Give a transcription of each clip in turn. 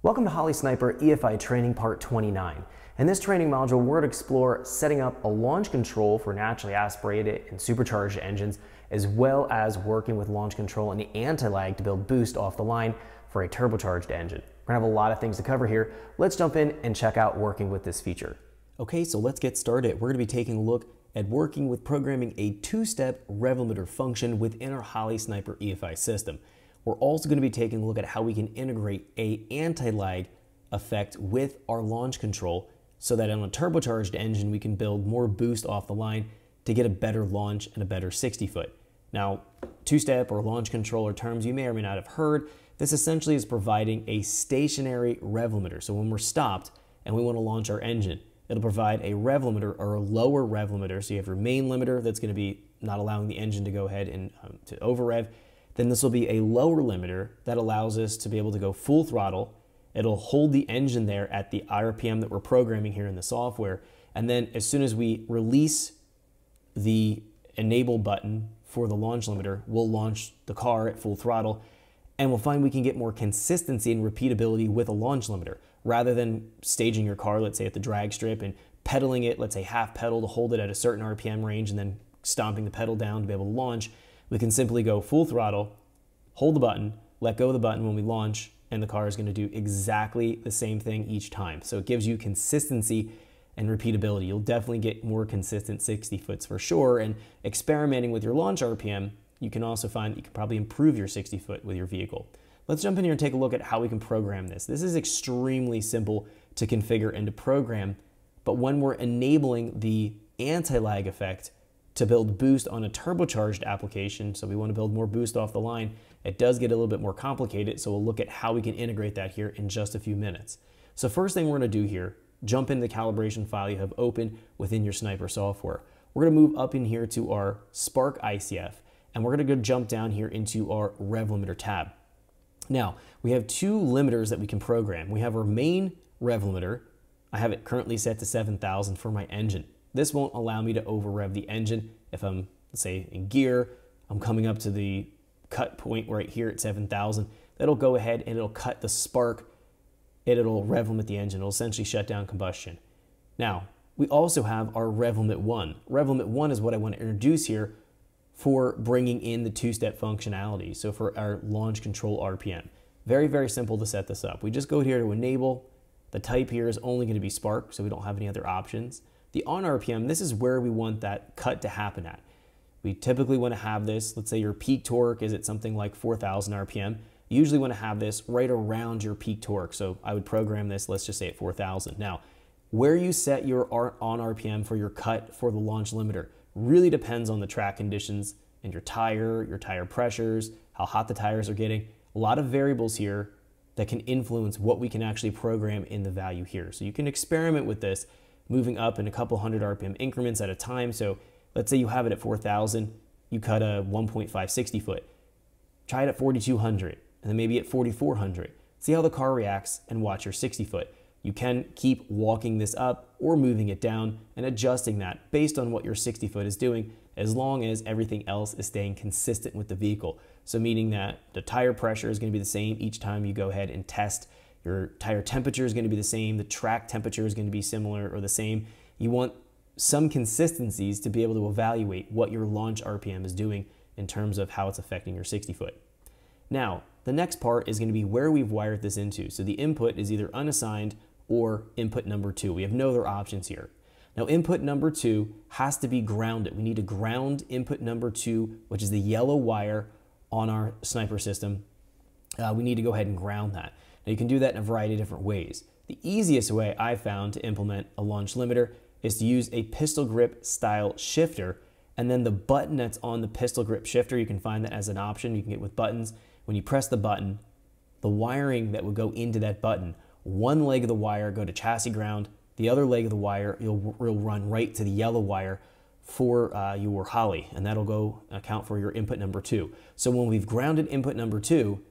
Welcome to Holley Sniper EFI Training Part 29. In this training module, we're going to explore setting up a launch control for naturally aspirated and supercharged engines, as well as working with launch control and the anti-lag to build boost off the line for a turbocharged engine. We're going to have a lot of things to cover here. Let's jump in and check out working with this feature. Okay, so let's get started. We're going to be taking a look at working with programming a two-step rev limiter function within our Holley Sniper EFI system. We're also going to be taking a look at how we can integrate a anti-lag effect with our launch control so that on a turbocharged engine we can build more boost off the line to get a better launch and a better 60 foot. Now, two-step or launch control are terms you may or may not have heard. This essentially is providing a stationary rev limiter. So when we're stopped and we want to launch our engine, it'll provide a rev limiter or a lower rev limiter. So you have your main limiter that's going to be not allowing the engine to go ahead and um, to over rev then this will be a lower limiter that allows us to be able to go full throttle. It'll hold the engine there at the RPM that we're programming here in the software. And then as soon as we release the enable button for the launch limiter, we'll launch the car at full throttle and we'll find we can get more consistency and repeatability with a launch limiter rather than staging your car, let's say at the drag strip and pedaling it, let's say half pedal to hold it at a certain RPM range and then stomping the pedal down to be able to launch we can simply go full throttle, hold the button, let go of the button when we launch, and the car is going to do exactly the same thing each time. So it gives you consistency and repeatability. You'll definitely get more consistent 60 foots for sure. And experimenting with your launch RPM, you can also find that you can probably improve your 60 foot with your vehicle. Let's jump in here and take a look at how we can program this. This is extremely simple to configure and to program, but when we're enabling the anti-lag effect, to build boost on a turbocharged application, so we want to build more boost off the line, it does get a little bit more complicated, so we'll look at how we can integrate that here in just a few minutes. So first thing we're going to do here, jump in the calibration file you have open within your Sniper software. We're going to move up in here to our Spark ICF, and we're going to go jump down here into our rev limiter tab. Now, we have two limiters that we can program. We have our main rev limiter. I have it currently set to 7,000 for my engine. This won't allow me to over rev the engine. If I'm, say, in gear, I'm coming up to the cut point right here at 7,000. That'll go ahead and it'll cut the spark and it'll rev limit the engine. It'll essentially shut down combustion. Now, we also have our rev limit 1. Rev limit 1 is what I want to introduce here for bringing in the two-step functionality. So for our launch control RPM. Very, very simple to set this up. We just go here to enable. The type here is only going to be Spark, so we don't have any other options. The on RPM, this is where we want that cut to happen at. We typically want to have this, let's say your peak torque is at something like 4,000 RPM. You usually want to have this right around your peak torque. So I would program this, let's just say at 4,000. Now, where you set your on RPM for your cut for the launch limiter really depends on the track conditions and your tire, your tire pressures, how hot the tires are getting. A lot of variables here that can influence what we can actually program in the value here. So you can experiment with this moving up in a couple hundred RPM increments at a time. So let's say you have it at 4,000, you cut a 1.560 foot. Try it at 4,200 and then maybe at 4,400. See how the car reacts and watch your 60 foot. You can keep walking this up or moving it down and adjusting that based on what your 60 foot is doing as long as everything else is staying consistent with the vehicle. So meaning that the tire pressure is going to be the same each time you go ahead and test your tire temperature is going to be the same. The track temperature is going to be similar or the same. You want some consistencies to be able to evaluate what your launch RPM is doing in terms of how it's affecting your 60 foot. Now, the next part is going to be where we've wired this into. So the input is either unassigned or input number two. We have no other options here. Now input number two has to be grounded. We need to ground input number two, which is the yellow wire on our sniper system. Uh, we need to go ahead and ground that. Now you can do that in a variety of different ways. The easiest way I found to implement a launch limiter is to use a pistol grip style shifter and then the button that's on the pistol grip shifter, you can find that as an option you can get with buttons. When you press the button, the wiring that would go into that button, one leg of the wire go to chassis ground, the other leg of the wire you'll, you'll run right to the yellow wire for uh, your Holley, and that'll go account for your input number two. So when we've grounded input number two,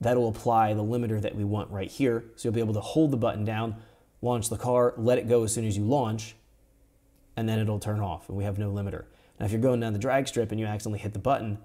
that'll apply the limiter that we want right here. So you'll be able to hold the button down, launch the car, let it go as soon as you launch, and then it'll turn off and we have no limiter. Now if you're going down the drag strip and you accidentally hit the button,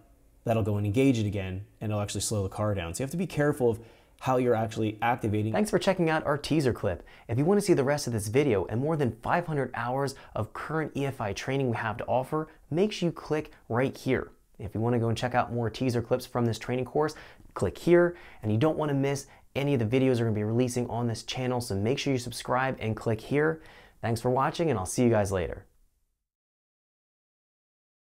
that'll go and engage it again and it'll actually slow the car down. So you have to be careful of how you're actually activating. Thanks for checking out our teaser clip. If you want to see the rest of this video and more than 500 hours of current EFI training we have to offer, make sure you click right here. If you want to go and check out more teaser clips from this training course, click here. And you don't want to miss any of the videos we're going to be releasing on this channel, so make sure you subscribe and click here. Thanks for watching, and I'll see you guys later.